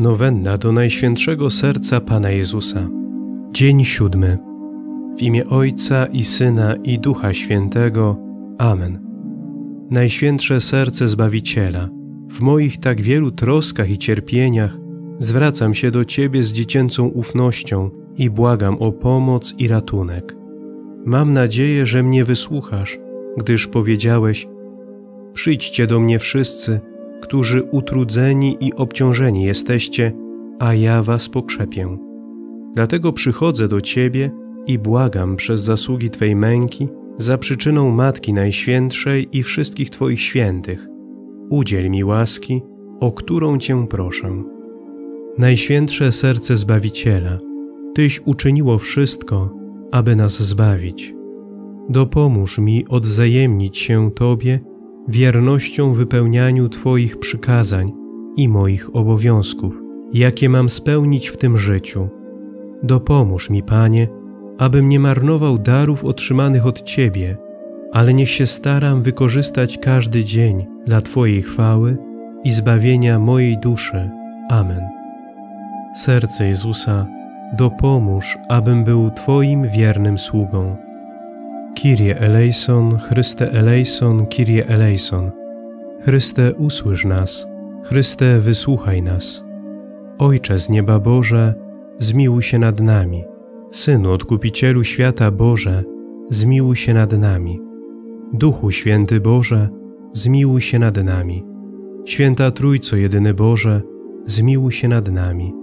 Nowenna do Najświętszego Serca Pana Jezusa. Dzień siódmy. W imię Ojca i Syna i Ducha Świętego. Amen. Najświętsze Serce Zbawiciela, w moich tak wielu troskach i cierpieniach zwracam się do Ciebie z dziecięcą ufnością i błagam o pomoc i ratunek. Mam nadzieję, że mnie wysłuchasz, gdyż powiedziałeś: Przyjdźcie do mnie wszyscy, którzy utrudzeni i obciążeni jesteście, a ja was pokrzepię. Dlatego przychodzę do Ciebie i błagam przez zasługi Twej męki, za przyczyną Matki Najświętszej i wszystkich Twoich świętych. Udziel mi łaski, o którą Cię proszę. Najświętsze serce Zbawiciela, Tyś uczyniło wszystko, aby nas zbawić. Dopomóż mi odwzajemnić się Tobie wiernością wypełnianiu Twoich przykazań i moich obowiązków, jakie mam spełnić w tym życiu. Dopomóż mi, Panie, abym nie marnował darów otrzymanych od Ciebie, ale niech się staram wykorzystać każdy dzień dla Twojej chwały i zbawienia mojej duszy. Amen. Serce Jezusa, dopomóż, abym był Twoim wiernym sługą. Kyrie eleison, Chryste eleison, Kyrie eleison. Chryste, usłysz nas. Chryste, wysłuchaj nas. Ojcze z nieba Boże, zmiłuj się nad nami. Synu Odkupicielu świata Boże, zmiłuj się nad nami. Duchu Święty Boże, zmiłuj się nad nami. Święta Trójco Jedyny Boże, zmiłuj się nad nami.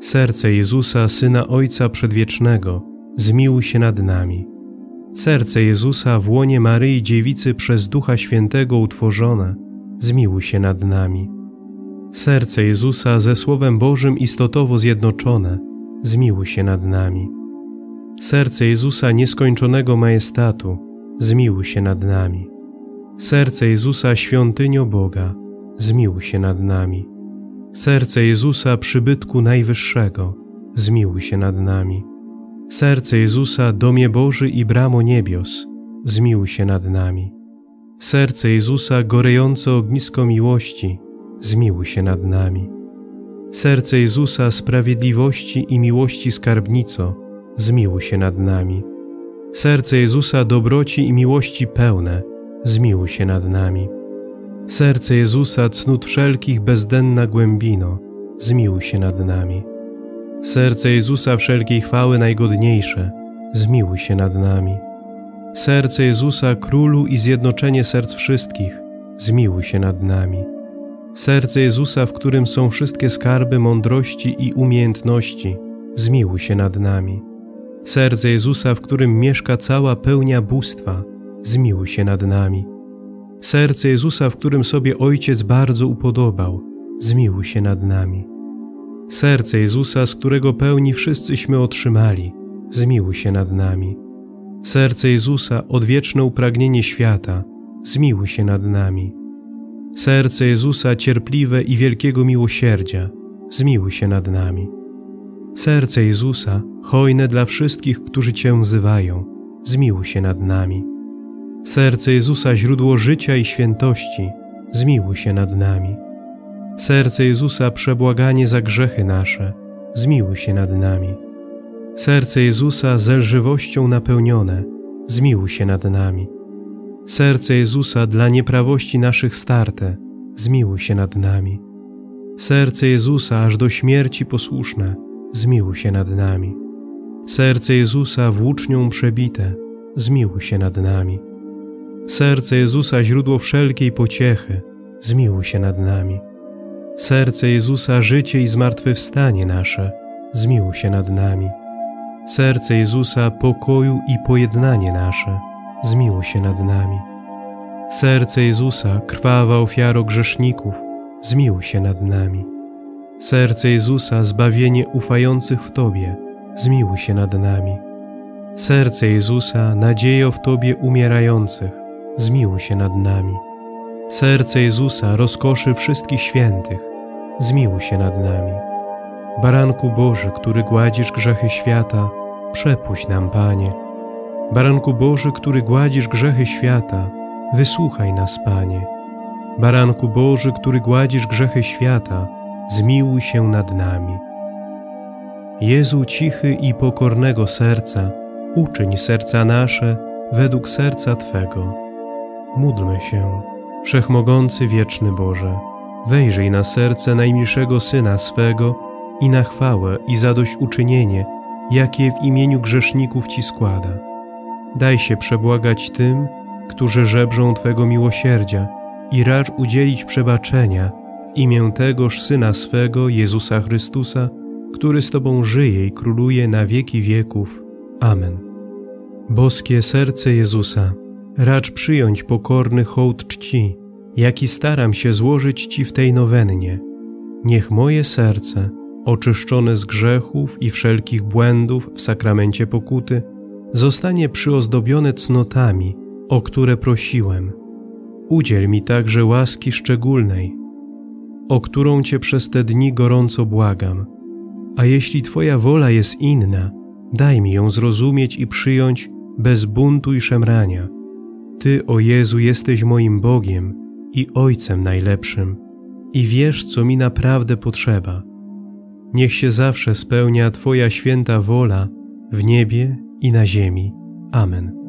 Serce Jezusa, Syna Ojca Przedwiecznego, zmiłuj się nad nami. Serce Jezusa w łonie Maryi Dziewicy przez Ducha Świętego utworzone, zmiłuj się nad nami. Serce Jezusa ze Słowem Bożym istotowo zjednoczone, zmiłuj się nad nami. Serce Jezusa nieskończonego majestatu, zmiłuj się nad nami. Serce Jezusa świątynio Boga, zmiłuj się nad nami. Serce Jezusa przybytku Najwyższego, zmiłuj się nad nami. Serce Jezusa, domie Boży i bramo niebios, zmiłuj się nad nami. Serce Jezusa, gorejące ognisko miłości, zmiłuj się nad nami. Serce Jezusa, sprawiedliwości i miłości skarbnico, zmiłuj się nad nami. Serce Jezusa, dobroci i miłości pełne, zmiłuj się nad nami. Serce Jezusa, cnót wszelkich bezdenna głębino, zmiłuj się nad nami. Serce Jezusa wszelkiej chwały najgodniejsze, zmiłuj się nad nami. Serce Jezusa, Królu i zjednoczenie serc wszystkich, zmiłuj się nad nami. Serce Jezusa, w którym są wszystkie skarby mądrości i umiejętności, zmiłuj się nad nami. Serce Jezusa, w którym mieszka cała pełnia bóstwa, zmiłuj się nad nami. Serce Jezusa, w którym sobie Ojciec bardzo upodobał, zmiłuj się nad nami. Serce Jezusa, z którego pełni wszyscyśmy otrzymali, zmiłuj się nad nami. Serce Jezusa, odwieczne upragnienie świata, zmiłuj się nad nami. Serce Jezusa, cierpliwe i wielkiego miłosierdzia, zmiłuj się nad nami. Serce Jezusa, hojne dla wszystkich, którzy Cię wzywają, zmiłuj się nad nami. Serce Jezusa, źródło życia i świętości, zmiłuj się nad nami. Serce Jezusa, przebłaganie za grzechy nasze, zmiłuj się nad nami. Serce Jezusa, zelżywością napełnione, zmiłuj się nad nami. Serce Jezusa, dla nieprawości naszych starte, zmiłuj się nad nami. Serce Jezusa, aż do śmierci posłuszne, zmiłuj się nad nami. Serce Jezusa, włócznią przebite, zmiłuj się nad nami. Serce Jezusa, źródło wszelkiej pociechy, zmiłuj się nad nami. Serce Jezusa, życie i zmartwychwstanie nasze, zmiłuj się nad nami. Serce Jezusa, pokoju i pojednanie nasze, zmiłuj się nad nami. Serce Jezusa, krwawa ofiaro grzeszników, zmiłuj się nad nami. Serce Jezusa, zbawienie ufających w Tobie, zmiłuj się nad nami. Serce Jezusa, nadziejo w Tobie umierających, zmiłuj się nad nami. Serce Jezusa, rozkoszy wszystkich świętych, zmiłuj się nad nami. Baranku Boży, który gładzisz grzechy świata, przepuść nam, Panie. Baranku Boży, który gładzisz grzechy świata, wysłuchaj nas, Panie. Baranku Boży, który gładzisz grzechy świata, zmiłuj się nad nami. Jezu cichy i pokornego serca, uczyń serca nasze według serca Twego. Módlmy się, Wszechmogący Wieczny Boże, wejrzyj na serce najmilszego Syna swego i na chwałę i zadośćuczynienie, jakie w imieniu grzeszników Ci składa. Daj się przebłagać tym, którzy żebrzą Twego miłosierdzia i racz udzielić przebaczenia w imię tegoż Syna swego, Jezusa Chrystusa, który z Tobą żyje i króluje na wieki wieków. Amen. Boskie serce Jezusa, racz przyjąć pokorny hołd czci, jaki staram się złożyć Ci w tej nowennie. Niech moje serce, oczyszczone z grzechów i wszelkich błędów w sakramencie pokuty, zostanie przyozdobione cnotami, o które prosiłem. Udziel mi także łaski szczególnej, o którą Cię przez te dni gorąco błagam. A jeśli Twoja wola jest inna, daj mi ją zrozumieć i przyjąć bez buntu i szemrania. Ty, o Jezu, jesteś moim Bogiem i Ojcem najlepszym i wiesz, co mi naprawdę potrzeba. Niech się zawsze spełnia Twoja święta wola w niebie i na ziemi. Amen.